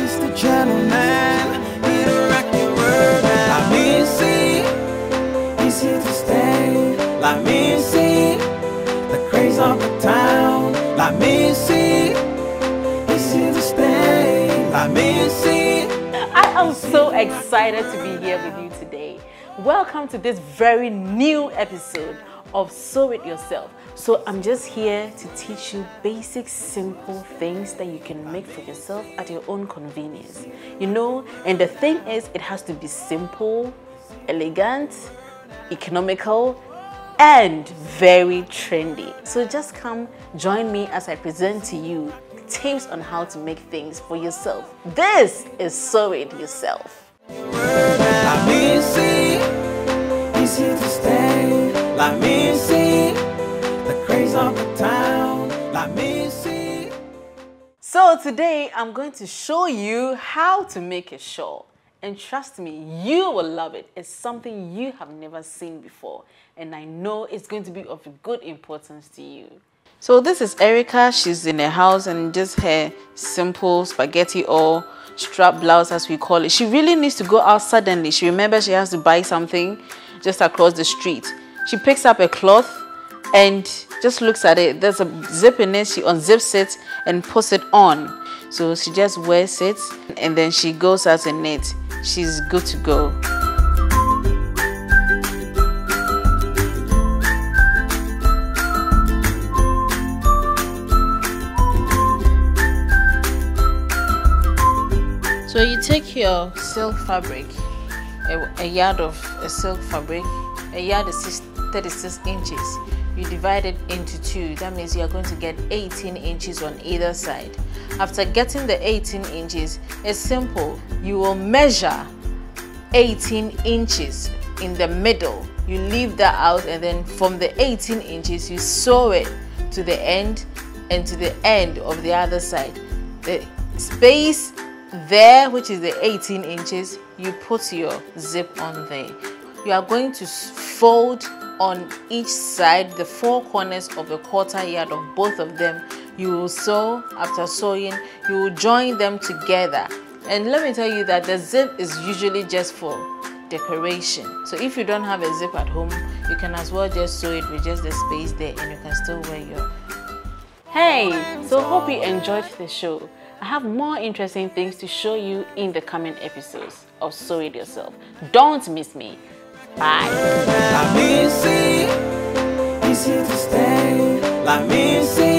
The gentleman, he the rock your world. Like me, see, he's here to stay. Like me, see, the craze of the town. Like me, see, he's here to stay. Like me, see. I am so excited to be here with you today. Welcome to this very new episode of Sew It Yourself. So, I'm just here to teach you basic, simple things that you can make for yourself at your own convenience. You know, and the thing is, it has to be simple, elegant, economical, and very trendy. So, just come join me as I present to you tips on how to make things for yourself. This is Sew It Yourself. Like me, see, the craze of the town. Like me, see. So today I'm going to show you how to make a shawl. And trust me, you will love it. It's something you have never seen before. And I know it's going to be of good importance to you. So this is Erica. She's in her house and just her simple spaghetti or strap blouse as we call it. She really needs to go out suddenly. She remembers she has to buy something just across the street. She picks up a cloth and just looks at it. There's a zip in it. She unzips it and puts it on. So she just wears it and then she goes out in it. She's good to go. So you take your silk fabric, a, a yard of a silk fabric, a yard is 36 inches. You divide it into two. That means you are going to get 18 inches on either side. After getting the 18 inches, it's simple. You will measure 18 inches in the middle. You leave that out, and then from the 18 inches, you sew it to the end and to the end of the other side. The space there, which is the 18 inches, you put your zip on there. You are going to fold on each side the four corners of a quarter yard of both of them. You will sew, after sewing, you will join them together. And let me tell you that the zip is usually just for decoration. So if you don't have a zip at home, you can as well just sew it with just the space there and you can still wear your Hey, so hope you enjoyed the show. I have more interesting things to show you in the coming episodes of Sew It Yourself. Don't miss me. Bye. Like me, see, here to stay. Like me, see,